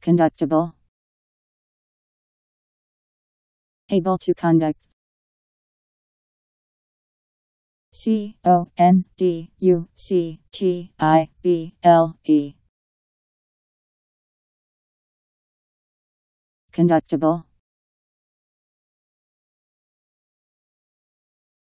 Conductible. Able to conduct. C O N D U C T I B L E. Conductible.